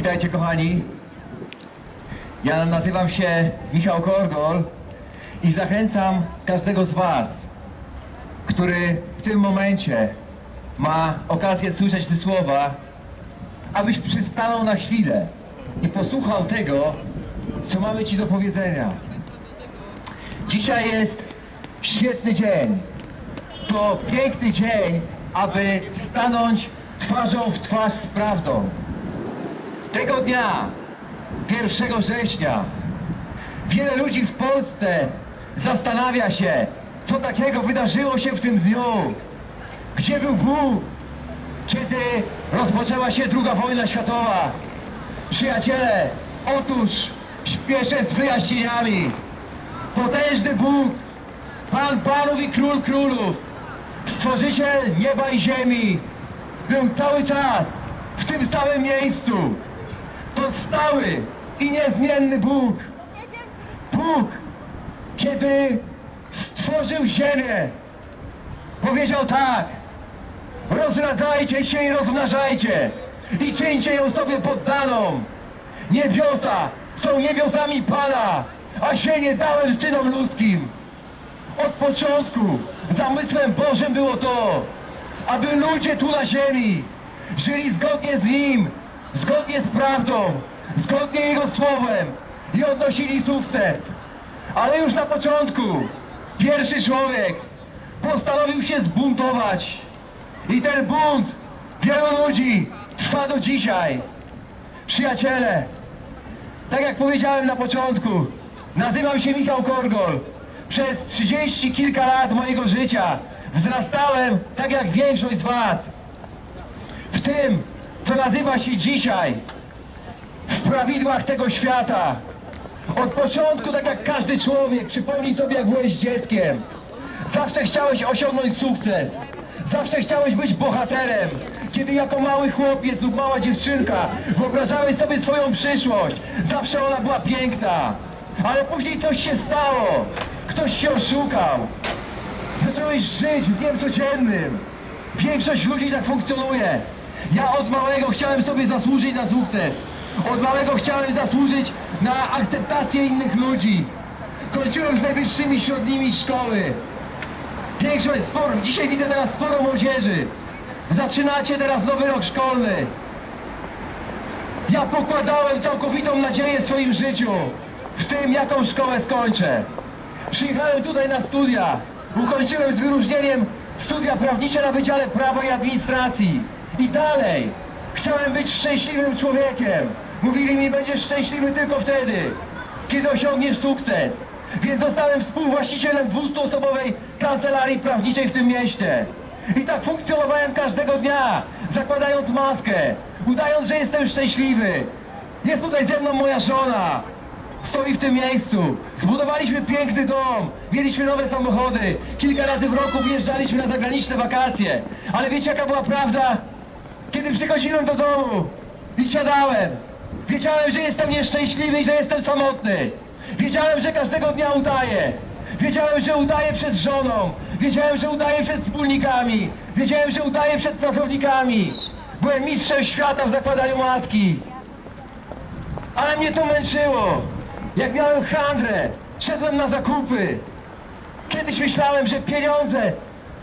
Witajcie kochani. Ja nazywam się Michał Korgol i zachęcam każdego z Was, który w tym momencie ma okazję słyszeć te słowa, abyś przystanął na chwilę i posłuchał tego, co mamy Ci do powiedzenia. Dzisiaj jest świetny dzień. To piękny dzień, aby stanąć twarzą w twarz z prawdą. Tego dnia, 1 września, wiele ludzi w Polsce zastanawia się, co takiego wydarzyło się w tym dniu. Gdzie był Bóg, kiedy rozpoczęła się II wojna światowa? Przyjaciele, otóż śpieszę z wyjaśnieniami. Potężny Bóg, Pan Panów i Król Królów, Stworzyciel nieba i ziemi, był cały czas w tym samym miejscu. Stały i niezmienny Bóg. Bóg, kiedy stworzył ziemię, powiedział tak, rozradzajcie się i rozmnażajcie i czyńcie ją sobie poddaną. Niebiosa są niebiosami Pana, a ziemię dałem synom ludzkim. Od początku zamysłem Bożym było to, aby ludzie tu na ziemi żyli zgodnie z Nim, zgodnie z prawdą, zgodnie Jego Słowem i odnosili sukces. Ale już na początku pierwszy człowiek postanowił się zbuntować. I ten bunt wielu ludzi trwa do dzisiaj. Przyjaciele, tak jak powiedziałem na początku, nazywam się Michał Korgol. Przez trzydzieści kilka lat mojego życia wzrastałem tak jak większość z Was. W tym, co nazywa się dzisiaj, w prawidłach tego świata. Od początku, tak jak każdy człowiek, przypomnij sobie, jak byłeś dzieckiem. Zawsze chciałeś osiągnąć sukces. Zawsze chciałeś być bohaterem. Kiedy jako mały chłopiec lub mała dziewczynka wyobrażałeś sobie swoją przyszłość. Zawsze ona była piękna. Ale później coś się stało. Ktoś się oszukał. Zacząłeś żyć w dniem codziennym. Większość ludzi tak funkcjonuje. Ja od małego chciałem sobie zasłużyć na sukces. Od małego chciałem zasłużyć na akceptację innych ludzi. Kończyłem z najwyższymi średnimi szkoły. Większość, sporo, dzisiaj widzę teraz sporo młodzieży. Zaczynacie teraz nowy rok szkolny. Ja pokładałem całkowitą nadzieję w swoim życiu, w tym jaką szkołę skończę. Przyjechałem tutaj na studia. Ukończyłem z wyróżnieniem studia prawnicze na Wydziale Prawa i Administracji. I dalej. Chciałem być szczęśliwym człowiekiem. Mówili mi, będziesz szczęśliwy tylko wtedy, kiedy osiągniesz sukces. Więc zostałem współwłaścicielem 200-osobowej kancelarii prawniczej w tym mieście. I tak funkcjonowałem każdego dnia, zakładając maskę, udając, że jestem szczęśliwy. Jest tutaj ze mną moja żona. Stoi w tym miejscu. Zbudowaliśmy piękny dom. Mieliśmy nowe samochody. Kilka razy w roku wyjeżdżaliśmy na zagraniczne wakacje. Ale wiecie jaka była prawda? Kiedy przychodziłem do domu i siadałem, wiedziałem, że jestem nieszczęśliwy i że jestem samotny. Wiedziałem, że każdego dnia udaję. Wiedziałem, że udaję przed żoną. Wiedziałem, że udaję przed wspólnikami. Wiedziałem, że udaję przed pracownikami. Byłem mistrzem świata w zakładaniu maski. Ale mnie to męczyło. Jak miałem handrę, szedłem na zakupy. Kiedyś myślałem, że pieniądze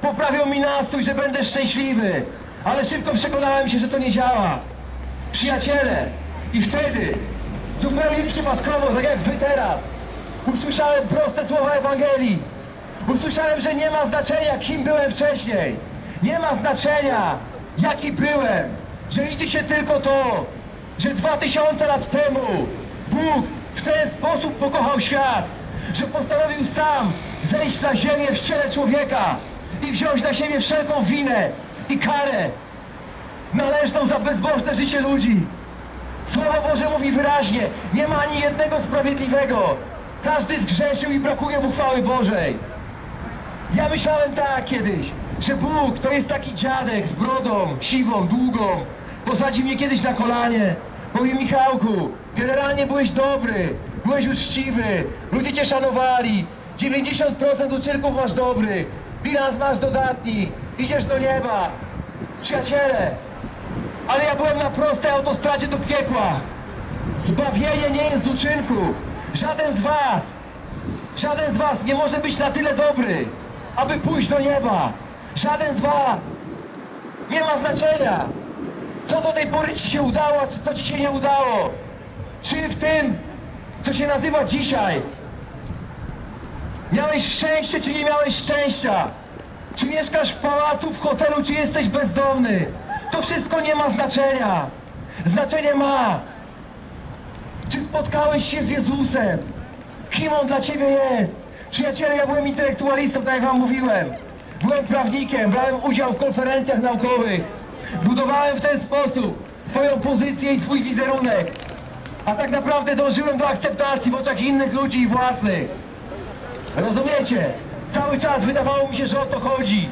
poprawią mi nastrój, że będę szczęśliwy. Ale szybko przekonałem się, że to nie działa. Przyjaciele, i wtedy, zupełnie przypadkowo, tak jak wy teraz, usłyszałem proste słowa Ewangelii. Usłyszałem, że nie ma znaczenia, kim byłem wcześniej. Nie ma znaczenia, jaki byłem. Że liczy się tylko to, że dwa tysiące lat temu Bóg w ten sposób pokochał świat, że postanowił sam zejść na ziemię w ciele człowieka i wziąć na siebie wszelką winę i karę należną za bezbożne życie ludzi. Słowo Boże mówi wyraźnie, nie ma ani jednego sprawiedliwego. Każdy zgrzeszył i brakuje mu chwały Bożej. Ja myślałem tak kiedyś, że Bóg to jest taki dziadek z brodą, siwą, długą. Posadził mnie kiedyś na kolanie. Mówi Michałku, generalnie byłeś dobry, byłeś uczciwy, ludzie cię szanowali. 90% uczynków masz dobry, bilans masz dodatni, idziesz do nieba. Przyjaciele, ale ja byłem na prostej autostradzie do piekła. Zbawienie nie jest z uczynku. Żaden z was, żaden z was nie może być na tyle dobry, aby pójść do nieba. Żaden z was. Nie ma znaczenia, co do tej pory ci się udało, a co ci się nie udało. Czy w tym, co się nazywa dzisiaj, miałeś szczęście, czy nie miałeś szczęścia? Czy mieszkasz w pałacu, w hotelu, czy jesteś bezdomny? To wszystko nie ma znaczenia. Znaczenie ma, czy spotkałeś się z Jezusem? Kim On dla Ciebie jest? Przyjaciele, ja byłem intelektualistą, tak jak Wam mówiłem. Byłem prawnikiem, brałem udział w konferencjach naukowych. Budowałem w ten sposób swoją pozycję i swój wizerunek. A tak naprawdę dążyłem do akceptacji w oczach innych ludzi i własnych. Rozumiecie? Cały czas wydawało mi się, że o to chodzi.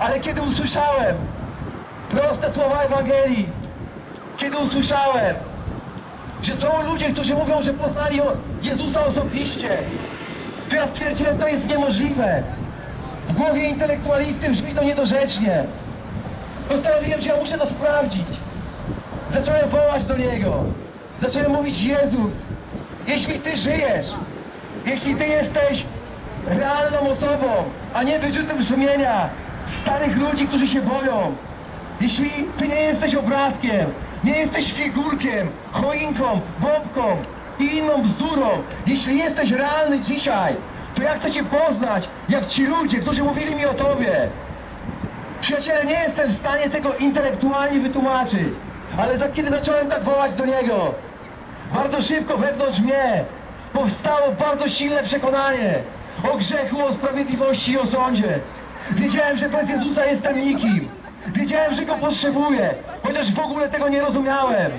Ale kiedy usłyszałem proste słowa Ewangelii, kiedy usłyszałem, że są ludzie, którzy mówią, że poznali Jezusa osobiście, to ja stwierdziłem, to jest niemożliwe. W głowie intelektualisty brzmi to niedorzecznie. Postanowiłem, że ja muszę to sprawdzić. Zacząłem wołać do Niego. Zacząłem mówić, Jezus, jeśli Ty żyjesz, jeśli Ty jesteś realną osobą, a nie wyrzutem sumienia starych ludzi, którzy się boją, jeśli Ty nie jesteś obrazkiem, nie jesteś figurkiem, choinką, bombką i inną bzdurą, jeśli jesteś realny dzisiaj, to ja chcę Cię poznać, jak ci ludzie, którzy mówili mi o Tobie. Przyjaciele, nie jestem w stanie tego intelektualnie wytłumaczyć, ale za, kiedy zacząłem tak wołać do Niego, bardzo szybko wewnątrz mnie powstało bardzo silne przekonanie o grzechu, o sprawiedliwości i o sądzie. Wiedziałem, że bez Jezusa jestem nikim. Wiedziałem, że Go potrzebuję, chociaż w ogóle tego nie rozumiałem.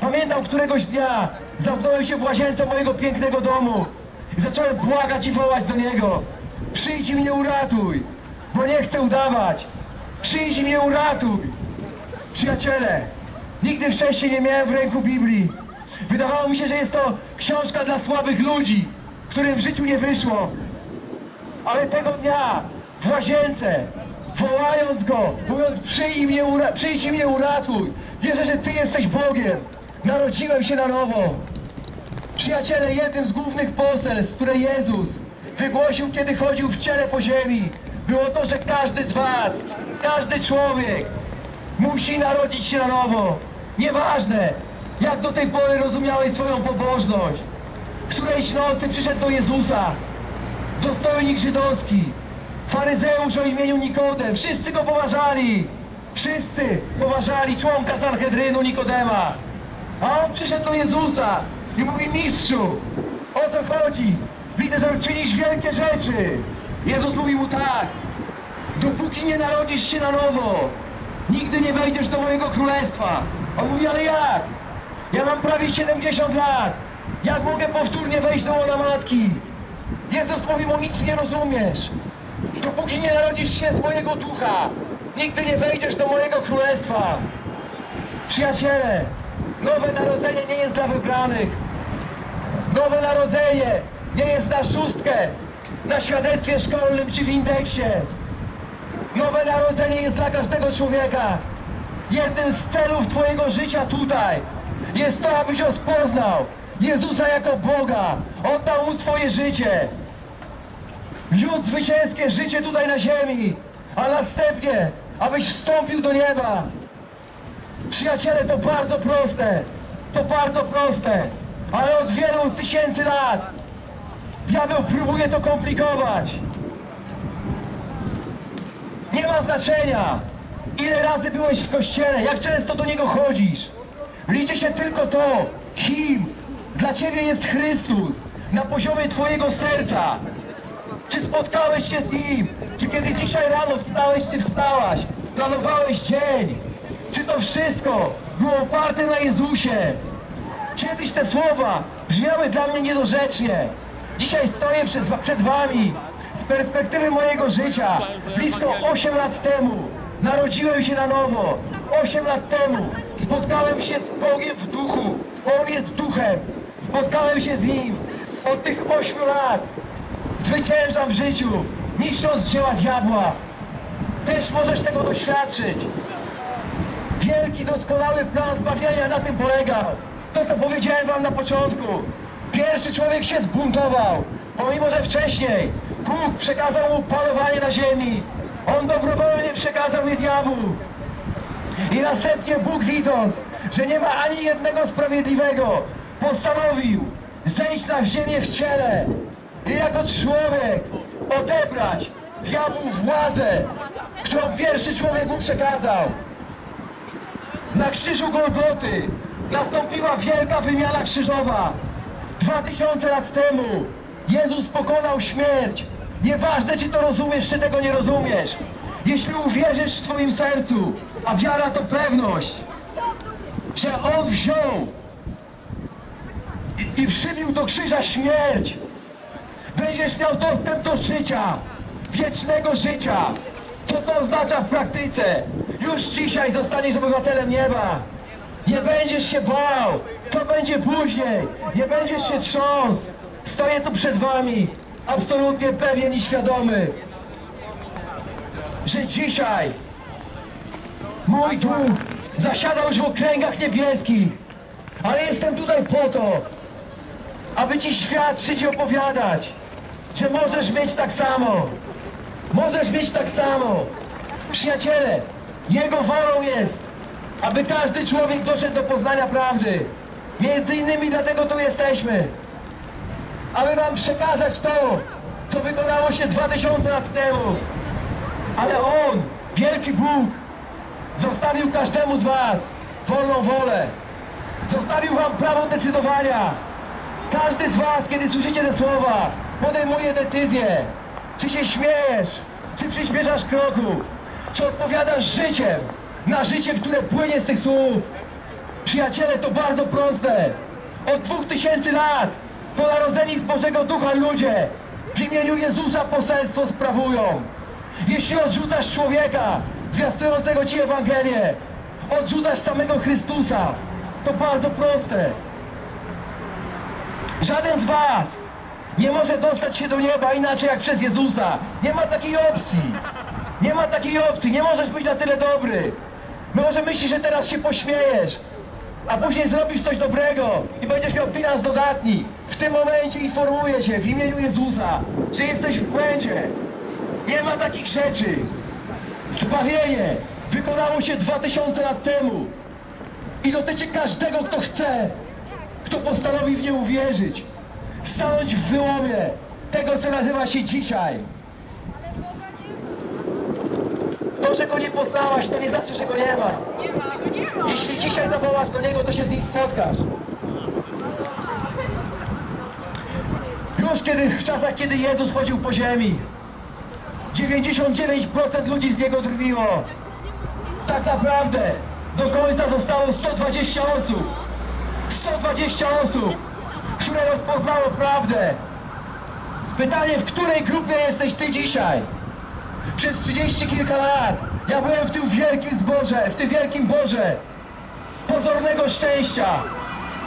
Pamiętam któregoś dnia zamknąłem się w łazience mojego pięknego domu i zacząłem błagać i wołać do Niego. Przyjdź i mnie uratuj, bo nie chcę udawać. Przyjdź i mnie uratuj. Przyjaciele, nigdy wcześniej nie miałem w ręku Biblii. Wydawało mi się, że jest to książka dla słabych ludzi, którym w życiu nie wyszło. Ale tego dnia w łazience, wołając go, mówiąc przyjdź mnie, ura- przyjdź mnie uratuj, wierzę, że Ty jesteś Bogiem. Narodziłem się na nowo. Przyjaciele, jednym z głównych poselstw, które Jezus wygłosił, kiedy chodził w ciele po ziemi, było to, że każdy z was, każdy człowiek musi narodzić się na nowo. Nieważne, jak do tej pory rozumiałeś swoją pobożność. Którejś nocy przyszedł do Jezusa dostojnik żydowski, faryzeusz o imieniu Nikodem. Wszyscy go poważali. Wszyscy poważali członka Sanhedrynu Nikodema. A on przyszedł do Jezusa i mówi, mistrzu, o co chodzi? Widzę, że czynisz wielkie rzeczy. Jezus mówi mu tak, dopóki nie narodzisz się na nowo, nigdy nie wejdziesz do mojego królestwa. On mówi, ale jak? Ja mam prawie 70 lat. Jak mogę powtórnie wejść do łona matki? Jezus mówi mu, nic nie rozumiesz. Dopóki nie narodzisz się z mojego ducha, nigdy nie wejdziesz do mojego królestwa. Przyjaciele, nowe narodzenie nie jest dla wybranych. Nowe narodzenie nie jest na szóstkę, na świadectwie szkolnym czy w indeksie. Nowe narodzenie jest dla każdego człowieka. Jednym z celów Twojego życia tutaj jest to, abyś rozpoznał Jezusa jako Boga. Oddał Mu swoje życie. Wziął zwycięskie życie tutaj na ziemi, a następnie, abyś wstąpił do nieba. Przyjaciele, to bardzo proste. To bardzo proste. Ale od wielu tysięcy lat diabeł próbuje to komplikować. Nie ma znaczenia, ile razy byłeś w kościele, jak często do niego chodzisz. Liczy się tylko to, kim dla ciebie jest Chrystus na poziomie twojego serca. Czy spotkałeś się z Nim? Czy kiedy dzisiaj rano wstałeś, czy wstałaś? Planowałeś dzień? Czy to wszystko było oparte na Jezusie? Kiedyś te słowa brzmiały dla mnie niedorzecznie. Dzisiaj stoję przed, przed Wami z perspektywy mojego życia. Blisko 8 lat temu narodziłem się na nowo. 8 lat temu spotkałem się z Bogiem w duchu. On jest duchem. Spotkałem się z Nim. Od tych 8 lat zwyciężam w życiu, niszcząc dzieła diabła. też możesz tego doświadczyć. Wielki, doskonały plan zbawienia na tym polegał. To, co powiedziałem wam na początku. Pierwszy człowiek się zbuntował, pomimo że wcześniej Bóg przekazał mu panowanie na ziemi. On dobrowolnie przekazał je diabłu. I następnie Bóg widząc, że nie ma ani jednego sprawiedliwego, postanowił zejść na ziemię w ciele i jako człowiek odebrać diabłu władzę, którą pierwszy człowiek mu przekazał. Na krzyżu Golgoty nastąpiła wielka wymiana krzyżowa. Dwa tysiące lat temu Jezus pokonał śmierć. Nieważne, czy to rozumiesz, czy tego nie rozumiesz. Jeśli uwierzysz w swoim sercu, a wiara to pewność, że On wziął i, i przybił do krzyża śmierć, będziesz miał dostęp do życia, wiecznego życia. Co to oznacza w praktyce? Już dzisiaj zostaniesz obywatelem nieba. Nie będziesz się bał, co będzie później. Nie będziesz się trząsł. Stoję tu przed wami, absolutnie pewien i świadomy, że dzisiaj mój duch zasiada już w okręgach niebieskich, ale jestem tutaj po to, aby ci świadczyć i opowiadać, że możesz mieć tak samo. Możesz mieć tak samo. Przyjaciele, Jego wolą jest, aby każdy człowiek doszedł do poznania prawdy. Między innymi dlatego tu jesteśmy. Aby wam przekazać to, co wykonało się 2000 lat temu. Ale On, wielki Bóg, zostawił każdemu z was wolną wolę. Zostawił wam prawo decydowania. Każdy z was, kiedy słyszycie te słowa, podejmuje decyzję. Czy się śmiejesz, czy przyspieszasz kroku, czy odpowiadasz życiem na życie, które płynie z tych słów. Przyjaciele, to bardzo proste. Od dwóch tysięcy lat to narodzeni z Bożego Ducha ludzie w imieniu Jezusa poselstwo sprawują. Jeśli odrzucasz człowieka zwiastującego Ci Ewangelię, odrzucasz samego Chrystusa, to bardzo proste. Żaden z was nie może dostać się do nieba inaczej jak przez Jezusa. Nie ma takiej opcji. Nie ma takiej opcji. Nie możesz być na tyle dobry. Może myślisz, że teraz się pośmiejesz, a później zrobisz coś dobrego i będziesz miał bilans dodatni. W tym momencie informuję cię w imieniu Jezusa, że jesteś w błędzie. Nie ma takich rzeczy. Zbawienie wykonało się 2000 lat temu i dotyczy każdego, kto chce, kto postanowi w nie uwierzyć, stanąć w wyłomie tego, co nazywa się dzisiaj. To, że go nie poznałaś, to nie znaczy, że go nie ma. Jeśli dzisiaj zawołasz do niego, to się z nim spotkasz. Już kiedy, w czasach, kiedy Jezus chodził po ziemi, 99% ludzi z niego drwiło. Tak naprawdę do końca zostało 120 osób. 120 osób, które rozpoznało prawdę. Pytanie, w której grupie jesteś ty dzisiaj? Przez 30 kilka lat ja byłem w tym wielkim zborze, w tym wielkim Boże pozornego szczęścia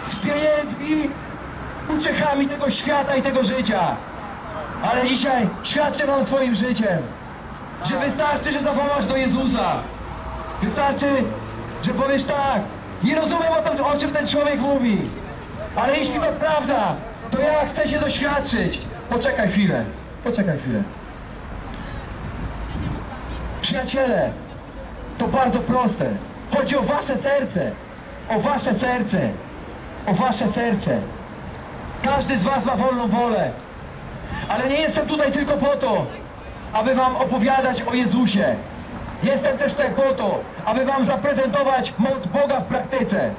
z pieniędzmi, uciechami tego świata i tego życia. Ale dzisiaj świadczę wam swoim życiem, że wystarczy, że zawołasz do Jezusa. Wystarczy, że powiesz tak, nie rozumiem o, tym, o czym ten człowiek mówi, ale jeśli to prawda, to ja chcę się doświadczyć. Poczekaj chwilę, poczekaj chwilę. Przyjaciele, to bardzo proste. Chodzi o wasze serce. O wasze serce. O wasze serce. Każdy z was ma wolną wolę. Ale nie jestem tutaj tylko po to, aby wam opowiadać o Jezusie. Jestem też tutaj po to, aby wam zaprezentować moc Boga w praktyce.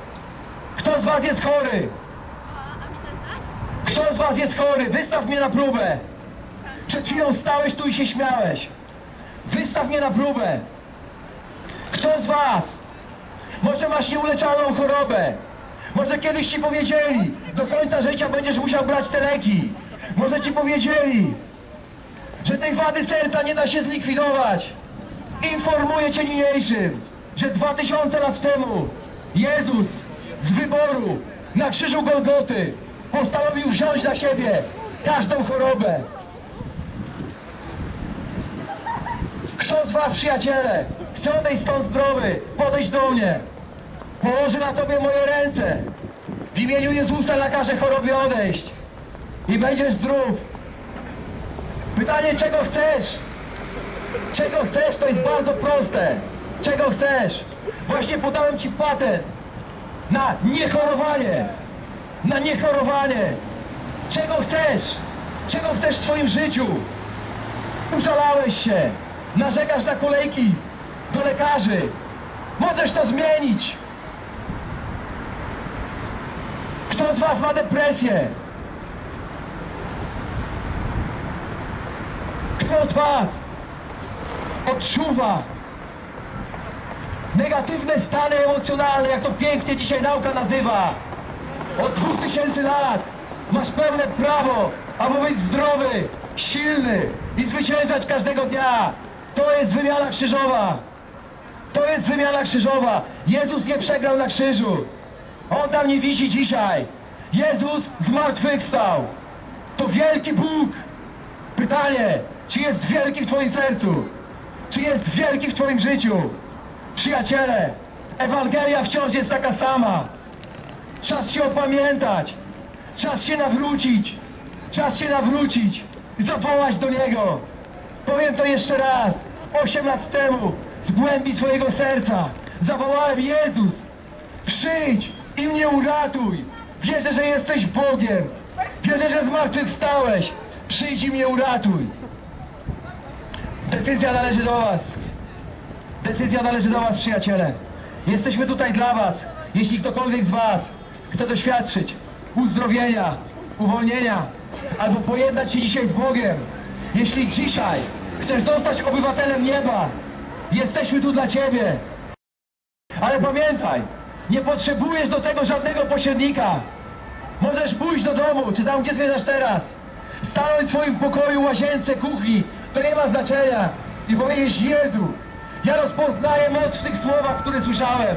Kto z was jest chory? Kto z was jest chory? Wystaw mnie na próbę. Przed chwilą stałeś tu i się śmiałeś. Wystaw mnie na próbę. Kto z was? Może masz nieuleczalną chorobę. Może kiedyś ci powiedzieli, do końca życia będziesz musiał brać te leki. Może ci powiedzieli, że tej wady serca nie da się zlikwidować. Informuję cię niniejszym, że dwa tysiące lat temu Jezus z wyboru na krzyżu Golgoty postanowił wziąć na siebie każdą chorobę. Kto z was, przyjaciele, chce odejść stąd zdrowy, podejdź do mnie. Położę na tobie moje ręce. W imieniu Jezusa nakażę chorobie odejść. I będziesz zdrów. Pytanie, czego chcesz? Czego chcesz? To jest bardzo proste. Czego chcesz? Właśnie podałem ci patent na niechorowanie. Na niechorowanie. Czego chcesz? Czego chcesz w swoim życiu? Użalałeś się. Narzekasz na kolejki do lekarzy. Możesz to zmienić. Kto z was ma depresję? Kto z was odczuwa negatywne stany emocjonalne, jak to pięknie dzisiaj nauka nazywa? Od dwóch tysięcy lat masz pełne prawo, aby być zdrowy, silny i zwyciężać każdego dnia. To jest wymiana krzyżowa. To jest wymiana krzyżowa. Jezus nie przegrał na krzyżu. On tam nie wisi dzisiaj. Jezus zmartwychwstał. To wielki Bóg. Pytanie, czy jest wielki w Twoim sercu? Czy jest wielki w Twoim życiu? Przyjaciele, Ewangelia wciąż jest taka sama. Czas się opamiętać. Czas się nawrócić. Czas się nawrócić. Zawołać do Niego. Powiem to jeszcze raz. Osiem lat temu z głębi swojego serca zawołałem Jezus. Przyjdź i mnie uratuj. Wierzę, że jesteś Bogiem. Wierzę, że zmartwychwstałeś. Przyjdź i mnie uratuj. Decyzja należy do Was. Decyzja należy do Was, przyjaciele. Jesteśmy tutaj dla Was. Jeśli ktokolwiek z Was chce doświadczyć uzdrowienia, uwolnienia, albo pojednać się dzisiaj z Bogiem, jeśli dzisiaj chcesz zostać obywatelem nieba, jesteśmy tu dla Ciebie. Ale pamiętaj, nie potrzebujesz do tego żadnego pośrednika. Możesz pójść do domu, czy tam, gdzie zmierzasz teraz. Stanąć w swoim pokoju, łazience, kuchni. To nie ma znaczenia. I powiedzieć, Jezu, ja rozpoznaję moc w tych słowach, które słyszałem.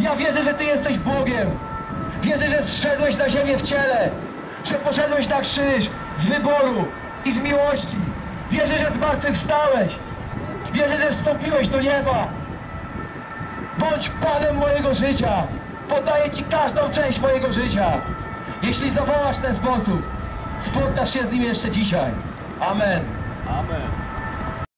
Ja wierzę, że Ty jesteś Bogiem. Wierzę, że zszedłeś na ziemię w ciele. Że poszedłeś na krzyż z wyboru i z miłości. Wierzę, że zmartwychwstałeś. Wierzę, że wstąpiłeś do nieba. Bądź Panem mojego życia. Podaję Ci każdą część mojego życia. Jeśli zawołasz w ten sposób, spotkasz się z Nim jeszcze dzisiaj. Amen. Amen.